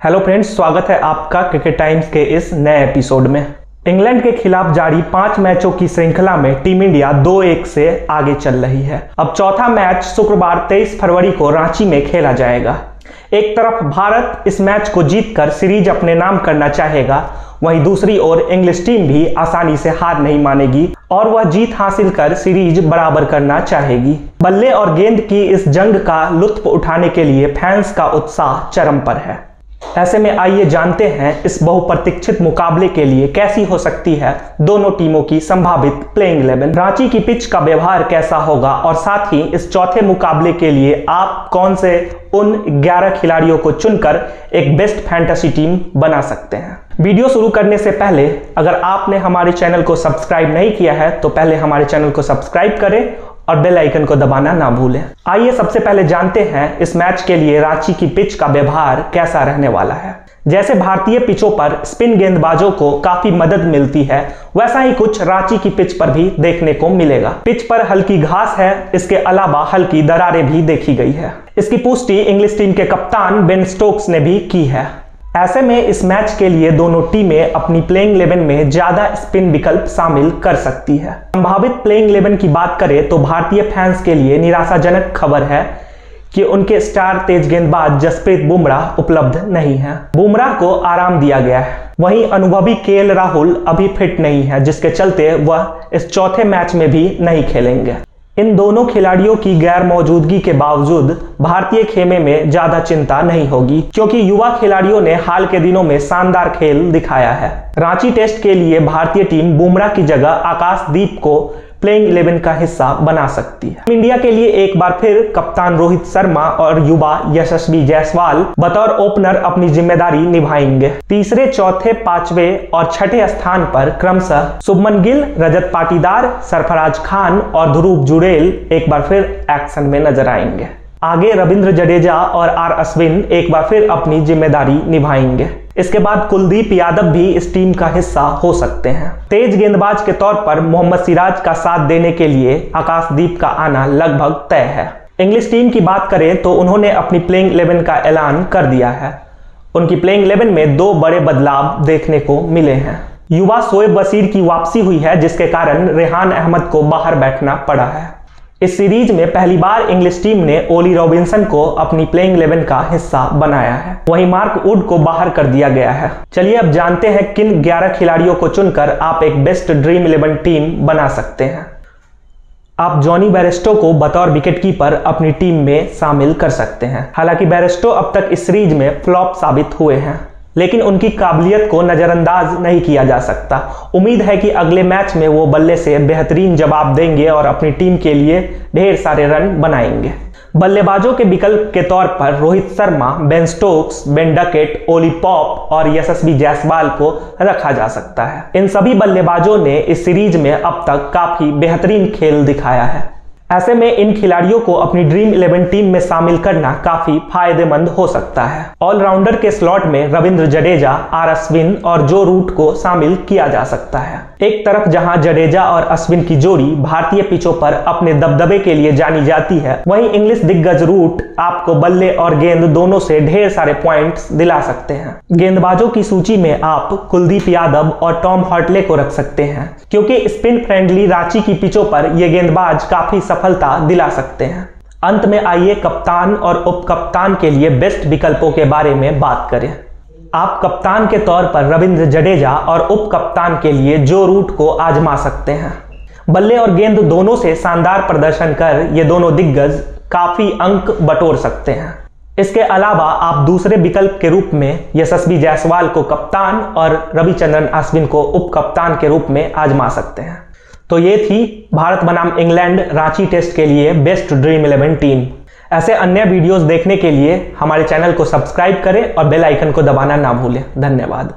Hello friends स्वागत है आपका क्रिकेट टाइम्स के इस नए एपिसोड में। इंग्लैंड के खिलाफ जारी पाँच मैचों की श्रृंखला में टीम इंडिया दो एक से आगे चल रही है। अब चौथा मैच शुक्रवार 23 फरवरी को रांची में खेला जाएगा। एक तरफ़ भारत इस मैच को जीतकर सीरीज़ अपने नाम करना चाहेगा, वहीं दूसरी ओर इंग्लिश टीम भी आसानी से हार नहीं मानेगी और वह जीत हासिल कर सीरीज़ बराबर करना चाहेगी। बल्ले और गेंद की इस जंग का लुत्फ उठाने के लिए फैंस का उत्साह चरम पर है। ऐसे में आइए जानते हैं इस बहुप्रतीक्षित मुकाबले के लिए कैसी हो सकती है दोनों टीमों की संभावित प्लेइंग इलेवन रांची की पिच का व्यवहार कैसा होगा? और साथ ही इस चौथे मुकाबले के लिए आप कौन से उन 11 खिलाड़ियों को चुनकर एक बेस्ट फैंटेसी टीम बना सकते हैं? वीडियो शुरू करने से पहले अगर आपने हमारे चैनल को सब्सक्राइब नहीं किया है तो पहले हमारे चैनल को सब्सक्राइब करें और बेल आइकन को दबाना ना भूलें। आइए सबसे पहले जानते हैं इस मैच के लिए रांची की पिच का व्यवहार कैसा रहने वाला है। जैसे भारतीय पिचों पर स्पिन गेंदबाजों को काफ़ी मदद मिलती है, वैसा ही कुछ रांची की पिच पर भी देखने को मिलेगा। पिच पर हल्की घास है, इसके अलावा हल्की दरारें भी देखी गई है। इसकी पुष्टि इंग्लिश टीम के कप्तान बेन स्टोक्स ने भी की है। ऐसे में इस मैच के लिए दोनों टीमें अपनी प्लेइंग इलेवन में ज़्यादा स्पिन विकल्प शामिल कर सकती है। संभावित प्लेइंग इलेवन की बात करें तो भारतीय फैंस के लिए निराशाजनक खबर है कि उनके स्टार तेज गेंदबाज जसप्रीत बुमराह उपलब्ध नहीं है। बुमराह को आराम दिया गया है। वहीं अनुभवी के राहुल अभी फिट नहीं है, जिसके चलते वह इस चौथे मैच में भी नहीं खेलेंगे। इन दोनों खिलाड़ियों की गैर मौजूदगी के बावजूद भारतीय खेमे में ज़्यादा चिंता नहीं होगी, क्योंकि युवा खिलाड़ियों ने हाल के दिनों में शानदार खेल दिखाया है। रांची टेस्ट के लिए भारतीय टीम बुमराह की जगह आकाशदीप को प्लेइंग इलेवन का हिस्सा बना सकती है। इंडिया के लिए एक बार फिर कप्तान रोहित शर्मा और युवा यशस्वी जायसवाल बतौर ओपनर अपनी ज़िम्मेदारी निभाएँगे। तीसरे, चौथे, पांचवे और छठे स्थान पर क्रमशः शुभमन गिल, रजत पाटीदार, सरफराज खान और ध्रुव जुड़ेल एक बार फिर एक्शन में नज़र आएँगे। आगे रविंद्र जडेजा और आर अश्विन एक बार फिर अपनी ज़िम्मेदारी निभाएँगे। इसके बाद कुलदीप यादव भी इस टीम का हिस्सा हो सकते हैं। तेज गेंदबाज के तौर पर मोहम्मद सिराज का साथ देने के लिए आकाशदीप का आना लगभग तय है। इंग्लिश टीम की बात करें तो उन्होंने अपनी प्लेइंग इलेवन का ऐलान कर दिया है। उनकी प्लेइंग इलेवन में दो बड़े बदलाव देखने को मिले हैं। युवा शोएब बशीर की वापसी हुई है, जिसके कारण रेहान अहमद को बाहर बैठना पड़ा है। इस सीरीज़ में पहली बार इंग्लिश टीम ने ओली रॉबिन्सन को अपनी प्लेइंग इलेवन का हिस्सा बनाया है। वहीं मार्क वुड को बाहर कर दिया गया है। चलिए अब जानते हैं किन 11 खिलाड़ियों को चुनकर आप एक बेस्ट ड्रीम इलेवन टीम बना सकते हैं। आप जॉनी बैरिस्टो को बतौर विकेट कीपर अपनी टीम में शामिल कर सकते हैं। हालाँकि बैरिस्टो अब तक इस सीरीज़ में फ्लॉप साबित हुए हैं। लेकिन उनकी काबिलियत को नज़रअंदाज नहीं किया जा सकता। उम्मीद है कि अगले मैच में वो बल्ले से बेहतरीन जवाब देंगे और अपनी टीम के लिए ढेर सारे रन बनाएँगे। बल्लेबाजों के विकल्प के तौर पर Rohit Sharma, Ben Stokes, Ben Duckett, Ollie Pope और यशस्वी जायसवाल को रखा जा सकता है। इन सभी बल्लेबाजों ने इस सीरीज़ में अब तक काफ़ी बेहतरीन खेल दिखाया है। ऐसे में इन खिलाड़ियों को अपनी ड्रीम इलेवन टीम में शामिल करना काफ़ी फ़ायदेमंद हो सकता है। ऑलराउंडर के स्लॉट में रविंद्र जडेजा, आर अश्विन और जो रूट को शामिल किया जा सकता है। एक तरफ़ जहाँ जडेजा और अश्विन की जोड़ी भारतीय पिचों पर अपने दबदबे के लिए जानी जाती है, वहीं इंग्लिश दिग्गज रूट आपको बल्ले और गेंद दोनों से ढेर सारे पॉइंट्स दिला सकते हैं। गेंदबाजों की सूची में आप कुलदीप यादव और टॉम हॉटले को रख सकते हैं, क्योंकि स्पिन फ्रेंडली रांची की पिचों पर ये गेंदबाज काफ़ी सफलता दिला सकते हैं। अंत में आइए कप्तान और उप कप्तान के लिए बेस्ट विकल्पों के बारे में बात करें। आप कप्तान के तौर पर रविंद्र जडेजा और उप कप्तान के लिए जो रूट को आजमा सकते हैं। बल्ले और गेंद दोनों से शानदार प्रदर्शन कर ये दोनों दिग्गज काफ़ी अंक बटोर सकते हैं। इसके अलावा आप दूसरे विकल्प के रूप में यशस्वी जायसवाल को कप्तान और रविचंद्रन अश्विन को उप कप्तान के रूप में आजमा सकते हैं। तो ये थी भारत बनाम इंग्लैंड रांची टेस्ट के लिए बेस्ट ड्रीम इलेवन टीम। ऐसे अन्य वीडियोस देखने के लिए हमारे चैनल को सब्सक्राइब करें और बेल आइकन को दबाना ना भूलें। धन्यवाद।